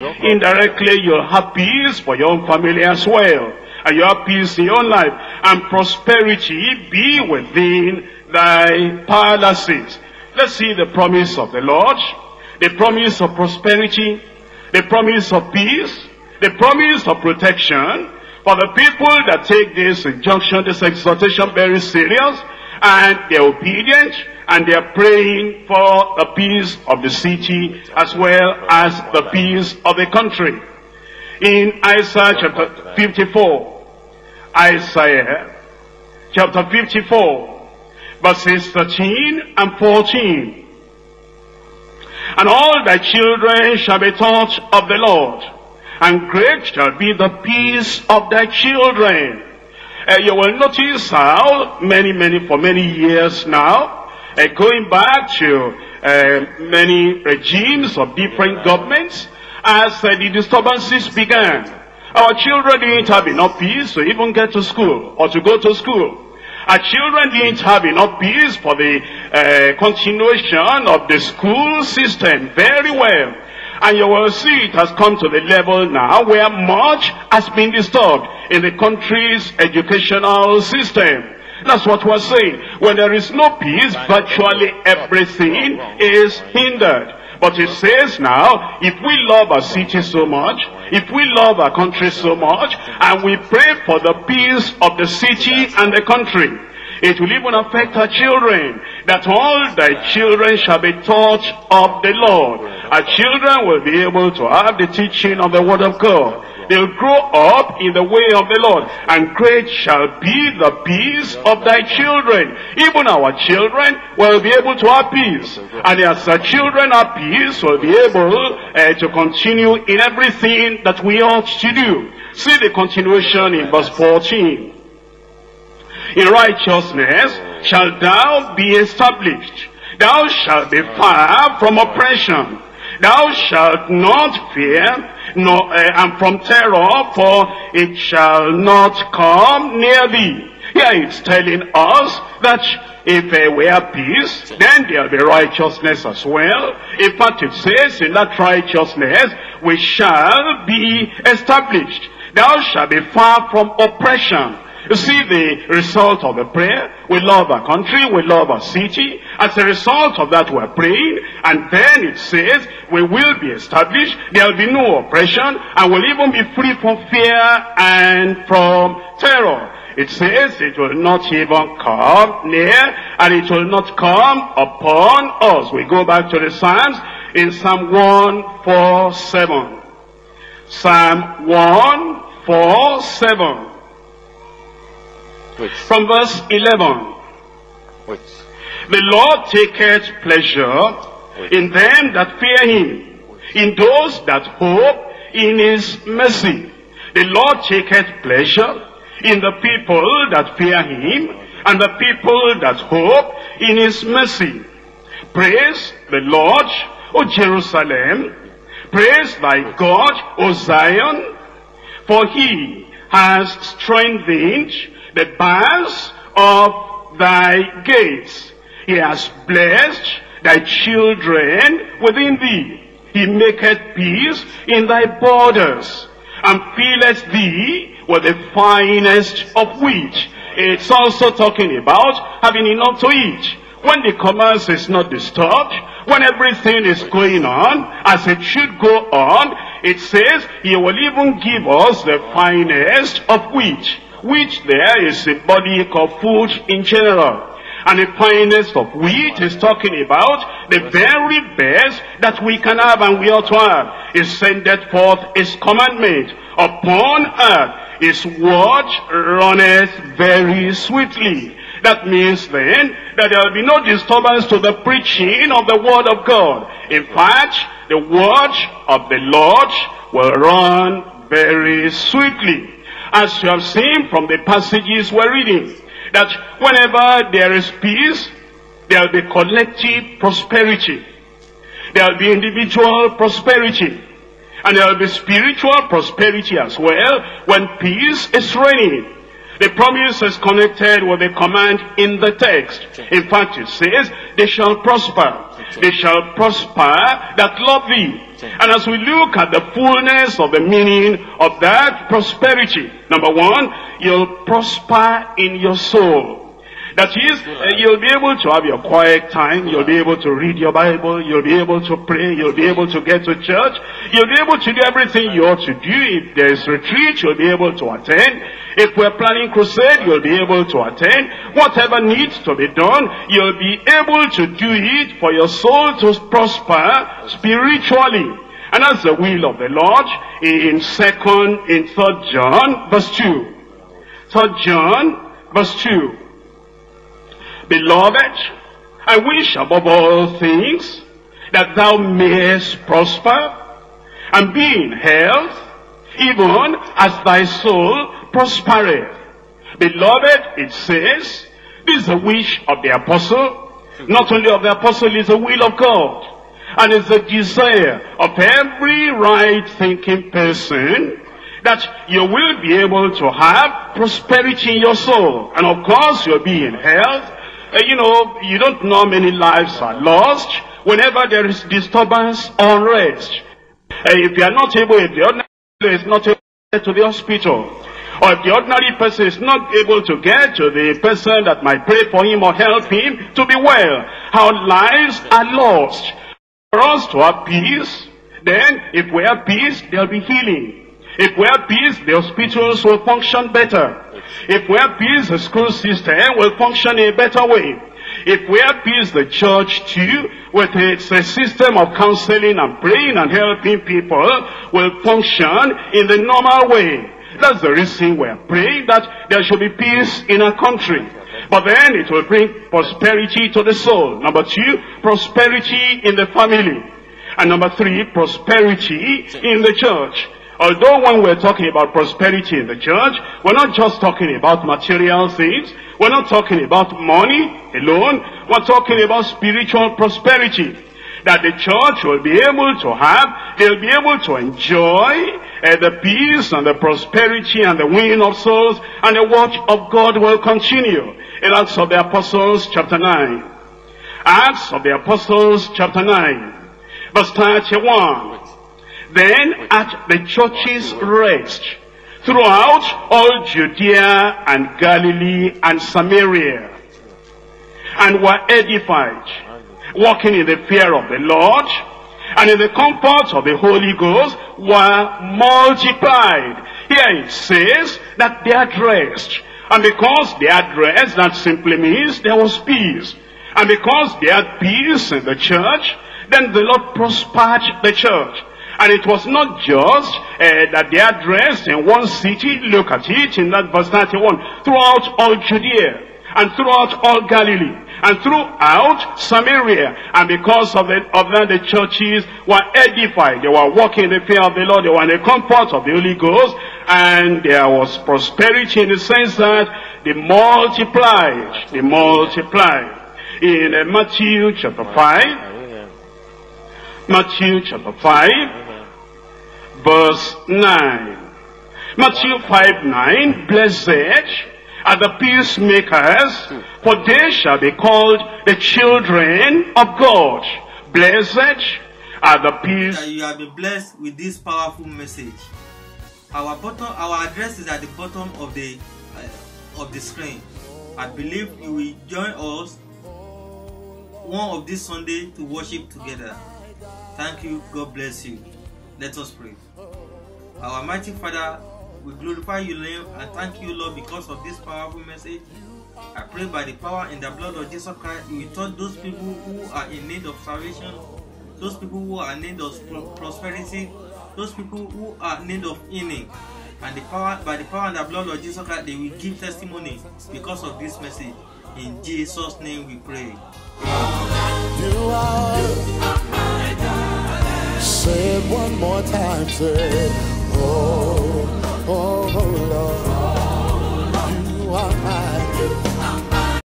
Indirectly, you'll have peace for your own family as well. And you have peace in your life. And prosperity be within thy palaces. Let's see the promise of the Lord. The promise of prosperity. The promise of peace. The promise of protection. For the people that take this injunction, this exhortation very serious. And they're obedient and they are praying for the peace of the city as well as the peace of the country. In Isaiah chapter 54, Isaiah chapter 54, verses 13 and 14. And all thy children shall be taught of the Lord, and great shall be the peace of thy children. Uh, you will notice how many, many, for many years now, uh, going back to uh, many regimes of different governments, as uh, the disturbances began, our children didn't have enough peace to even get to school or to go to school. Our children didn't have enough peace for the uh, continuation of the school system very well. And you will see it has come to the level now where much has been disturbed in the country's educational system. That's what we're saying. When there is no peace, virtually everything is hindered. But it says now, if we love our city so much, if we love our country so much, and we pray for the peace of the city and the country, it will even affect our children, that all thy children shall be taught of the Lord. Our children will be able to have the teaching of the Word of God. They'll grow up in the way of the Lord. And great shall be the peace of thy children. Even our children will be able to have peace. And as our children have peace, will be able uh, to continue in everything that we ought to do. See the continuation in verse 14. In righteousness shall thou be established. Thou shalt be far from oppression. Thou shalt not fear, nor, uh, and from terror, for it shall not come near thee. Here it's telling us that if uh, we have peace, then there'll be righteousness as well. In fact, it says in that righteousness, we shall be established. Thou shalt be far from oppression. You see the result of the prayer. We love our country. We love our city. As a result of that, we're praying. And then it says, we will be established. There will be no oppression. And we'll even be free from fear and from terror. It says it will not even come near and it will not come upon us. We go back to the Psalms in Psalm 147. Psalm 147. From verse 11. Which? The Lord taketh pleasure in them that fear him, in those that hope in his mercy. The Lord taketh pleasure in the people that fear him, and the people that hope in his mercy. Praise the Lord, O Jerusalem. Praise thy God, O Zion. For he has strengthened the bars of thy gates. He has blessed thy children within thee. He maketh peace in thy borders, and filleth thee with the finest of wheat. It's also talking about having enough to eat. When the commerce is not disturbed, when everything is going on as it should go on, it says he will even give us the finest of wheat which there is symbolic of food in general. And the finest of wheat is talking about the very best that we can have and we ought to have. He sendeth forth his commandment upon earth. His word runneth very sweetly. That means then that there will be no disturbance to the preaching of the word of God. In fact, the word of the Lord will run very sweetly as you have seen from the passages we're reading, that whenever there is peace, there will be collective prosperity. There will be individual prosperity. And there will be spiritual prosperity as well when peace is reigning. The promise is connected with the command in the text. In fact, it says, they shall prosper. They shall prosper that love thee. And as we look at the fullness of the meaning of that prosperity, number one, you'll prosper in your soul. That is, you'll be able to have your quiet time, you'll be able to read your Bible, you'll be able to pray, you'll be able to get to church, you'll be able to do everything you ought to do. If there's retreat, you'll be able to attend. If we're planning crusade, you'll be able to attend. Whatever needs to be done, you'll be able to do it for your soul to prosper spiritually. And that's the will of the Lord in second, in third John, verse 2. Third John, verse 2. Beloved, I wish above all things that thou mayest prosper and be in health, even as thy soul prospereth. Beloved, it says, this is the wish of the apostle, not only of the apostle, it's the will of God. And it's the desire of every right-thinking person that you will be able to have prosperity in your soul. And of course, you'll be in health, uh, you know, you don't know many lives are lost whenever there is disturbance unrest. Uh, if you are not able, if the ordinary person is not able to the hospital, or if the ordinary person is not able to get to the person that might pray for him or help him to be well, how lives are lost. For us to have peace, then if we have peace, there'll be healing. If we have peace, the hospitals will function better. If we have peace, the school system will function in a better way. If we have peace, the church too, with its a system of counseling and praying and helping people, will function in the normal way. That's the reason we're praying that there should be peace in our country. But then it will bring prosperity to the soul. Number two, prosperity in the family. And number three, prosperity in the church. Although when we're talking about prosperity in the church, we're not just talking about material things. We're not talking about money alone. We're talking about spiritual prosperity. That the church will be able to have, they'll be able to enjoy uh, the peace and the prosperity and the winning of souls and the watch of God will continue. In Acts of the Apostles chapter 9. Acts of the Apostles chapter 9. Verse 31. Then at the church's rest throughout all Judea and Galilee and Samaria and were edified, walking in the fear of the Lord and in the comfort of the Holy Ghost were multiplied. Here it says that they had rest. And because they had rest, that simply means there was peace. And because they had peace in the church, then the Lord prospered the church. And it was not just uh, that they had rest in one city. Look at it in that verse 91. Throughout all Judea and throughout all Galilee and throughout Samaria. And because of, the, of that, the churches were edified. They were walking in the fear of the Lord. They were in the comfort of the Holy Ghost. And there was prosperity in the sense that they multiplied. They multiplied. In uh, Matthew chapter 5, Matthew chapter 5, verse 9. Matthew 5, 9, Blessed are the peacemakers, for they shall be called the children of God. Blessed are the peace. you have been blessed with this powerful message. Our bottom, our address is at the bottom of the uh, of the screen. I believe you will join us one of this Sunday to worship together. Thank you. God bless you. Let us pray. Our mighty Father, we glorify your name and thank you, Lord, because of this powerful message. I pray by the power and the blood of Jesus Christ, you touch those people who are in need of salvation, those people who are in need of prosperity, those people who are in need of healing. And the power by the power and the blood of Jesus Christ, they will give testimony because of this message. In Jesus' name we pray. Say it one more time. Say, oh, oh, oh, Lord.